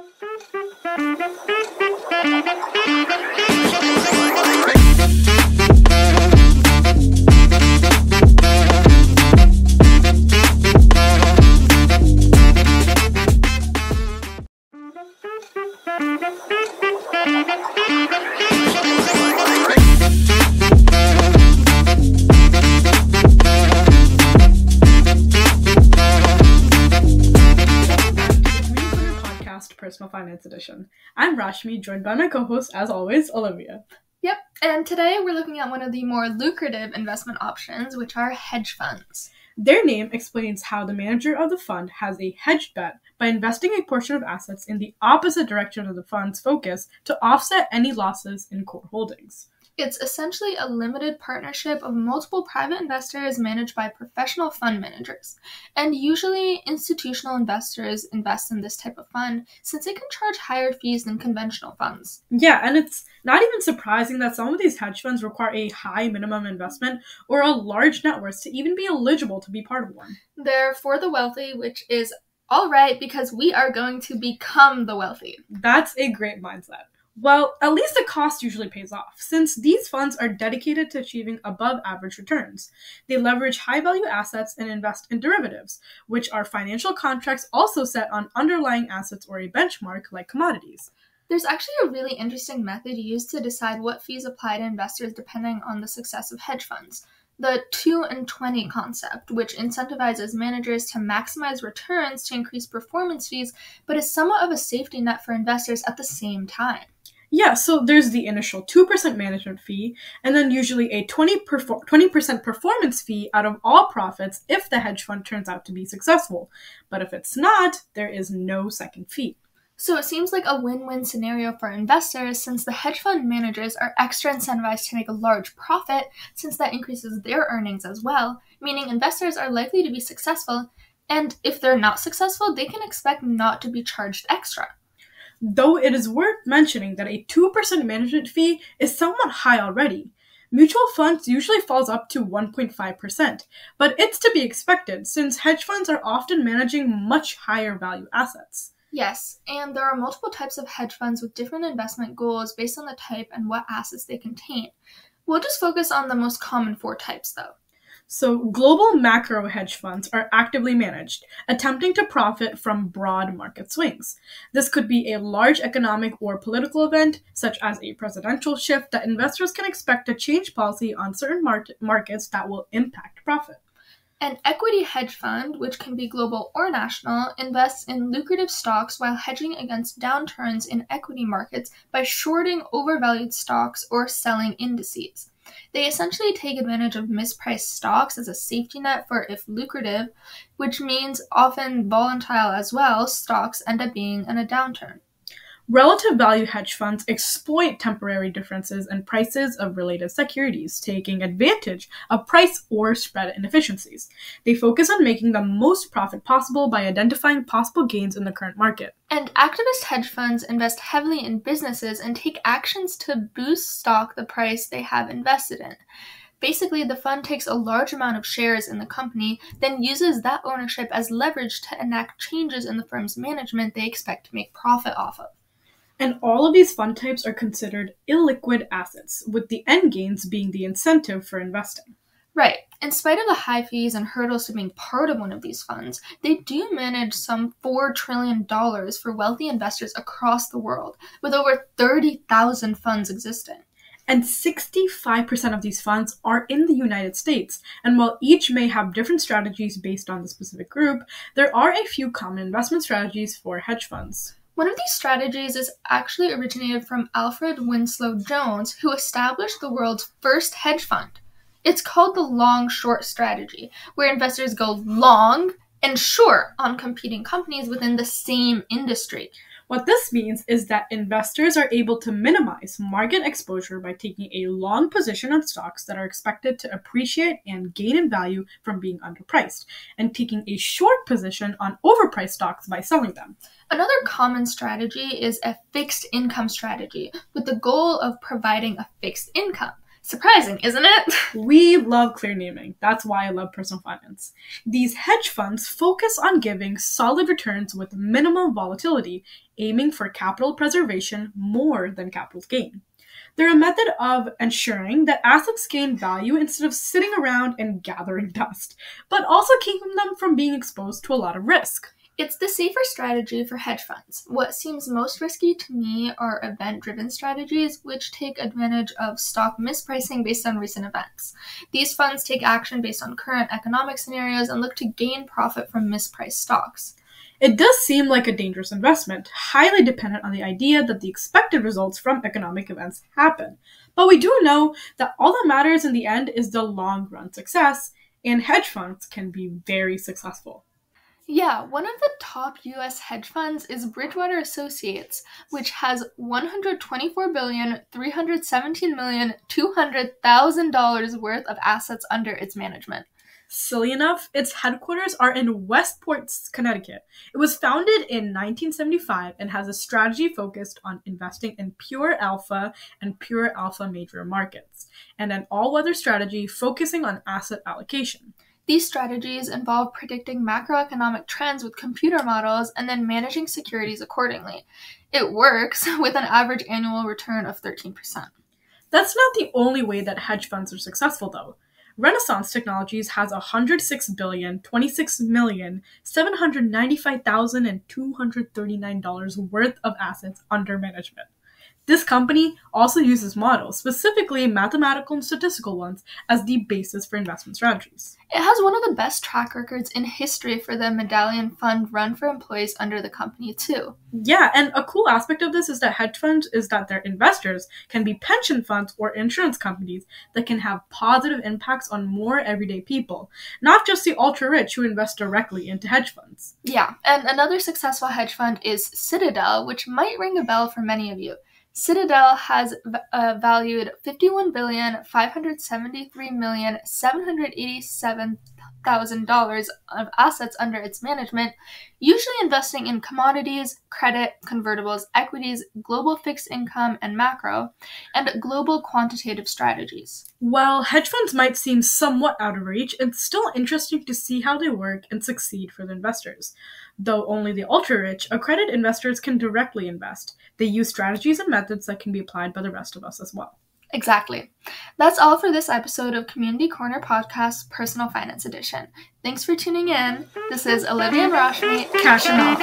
Personal Finance Edition. I'm Rashmi, joined by my co host, as always, Olivia. Yep, and today we're looking at one of the more lucrative investment options, which are hedge funds. Their name explains how the manager of the fund has a hedged bet by investing a portion of assets in the opposite direction of the fund's focus to offset any losses in core holdings. It's essentially a limited partnership of multiple private investors managed by professional fund managers. And usually, institutional investors invest in this type of fund since it can charge higher fees than conventional funds. Yeah, and it's not even surprising that some of these hedge funds require a high minimum investment or a large net worth to even be eligible to be part of one. They're for the wealthy, which is all right because we are going to become the wealthy. That's a great mindset. Well, at least the cost usually pays off, since these funds are dedicated to achieving above average returns. They leverage high value assets and invest in derivatives, which are financial contracts also set on underlying assets or a benchmark like commodities. There's actually a really interesting method used to decide what fees apply to investors depending on the success of hedge funds. The 2 and 20 concept, which incentivizes managers to maximize returns to increase performance fees, but is somewhat of a safety net for investors at the same time. Yeah, so there's the initial 2% management fee, and then usually a 20 perfor- 20% performance fee out of all profits if the hedge fund turns out to be successful. But if it's not, there is no second fee. So it seems like a win win scenario for investors since the hedge fund managers are extra incentivized to make a large profit since that increases their earnings as well, meaning investors are likely to be successful, and if they're not successful, they can expect not to be charged extra though it is worth mentioning that a 2% management fee is somewhat high already. Mutual funds usually falls up to 1.5%, but it's to be expected since hedge funds are often managing much higher value assets. Yes, and there are multiple types of hedge funds with different investment goals based on the type and what assets they contain. We'll just focus on the most common four types though. So, global macro hedge funds are actively managed, attempting to profit from broad market swings. This could be a large economic or political event, such as a presidential shift, that investors can expect to change policy on certain mar- markets that will impact profit. An equity hedge fund, which can be global or national, invests in lucrative stocks while hedging against downturns in equity markets by shorting overvalued stocks or selling indices. They essentially take advantage of mispriced stocks as a safety net for if lucrative, which means often volatile as well, stocks end up being in a downturn. Relative value hedge funds exploit temporary differences in prices of related securities, taking advantage of price or spread inefficiencies. They focus on making the most profit possible by identifying possible gains in the current market. And activist hedge funds invest heavily in businesses and take actions to boost stock the price they have invested in. Basically, the fund takes a large amount of shares in the company, then uses that ownership as leverage to enact changes in the firm's management they expect to make profit off of. And all of these fund types are considered illiquid assets, with the end gains being the incentive for investing. Right. In spite of the high fees and hurdles to being part of one of these funds, they do manage some $4 trillion for wealthy investors across the world, with over 30,000 funds existing. And 65% of these funds are in the United States. And while each may have different strategies based on the specific group, there are a few common investment strategies for hedge funds. One of these strategies is actually originated from Alfred Winslow Jones, who established the world's first hedge fund. It's called the long short strategy, where investors go long and short on competing companies within the same industry. What this means is that investors are able to minimize market exposure by taking a long position on stocks that are expected to appreciate and gain in value from being underpriced, and taking a short position on overpriced stocks by selling them. Another common strategy is a fixed income strategy with the goal of providing a fixed income Surprising, isn't it? We love clear naming. That's why I love personal finance. These hedge funds focus on giving solid returns with minimal volatility, aiming for capital preservation more than capital gain. They're a method of ensuring that assets gain value instead of sitting around and gathering dust, but also keeping them from being exposed to a lot of risk. It's the safer strategy for hedge funds. What seems most risky to me are event driven strategies, which take advantage of stock mispricing based on recent events. These funds take action based on current economic scenarios and look to gain profit from mispriced stocks. It does seem like a dangerous investment, highly dependent on the idea that the expected results from economic events happen. But we do know that all that matters in the end is the long run success, and hedge funds can be very successful. Yeah, one of the top US hedge funds is Bridgewater Associates, which has $124,317,200,000 worth of assets under its management. Silly enough, its headquarters are in Westport, Connecticut. It was founded in 1975 and has a strategy focused on investing in pure alpha and pure alpha major markets, and an all weather strategy focusing on asset allocation. These strategies involve predicting macroeconomic trends with computer models and then managing securities accordingly. It works with an average annual return of 13%. That's not the only way that hedge funds are successful, though. Renaissance Technologies has 106 billion, 26 million, 795,239 dollars worth of assets under management. This company also uses models, specifically mathematical and statistical ones, as the basis for investment strategies. It has one of the best track records in history for the medallion fund run for employees under the company, too. Yeah, and a cool aspect of this is that hedge funds is that their investors can be pension funds or insurance companies that can have positive impacts on more everyday people, not just the ultra rich who invest directly into hedge funds. Yeah, and another successful hedge fund is Citadel, which might ring a bell for many of you. Citadel has uh, valued fifty-one billion five hundred seventy-three million seven thousand dollars of assets under its management, usually investing in commodities, credit, convertibles, equities, global fixed income and macro, and global quantitative strategies. While hedge funds might seem somewhat out of reach, it's still interesting to see how they work and succeed for the investors. Though only the ultra rich, accredited investors can directly invest. They use strategies and methods that can be applied by the rest of us as well. Exactly. That's all for this episode of Community Corner Podcast Personal Finance Edition. Thanks for tuning in. This is Olivia and Rashmi cashing off.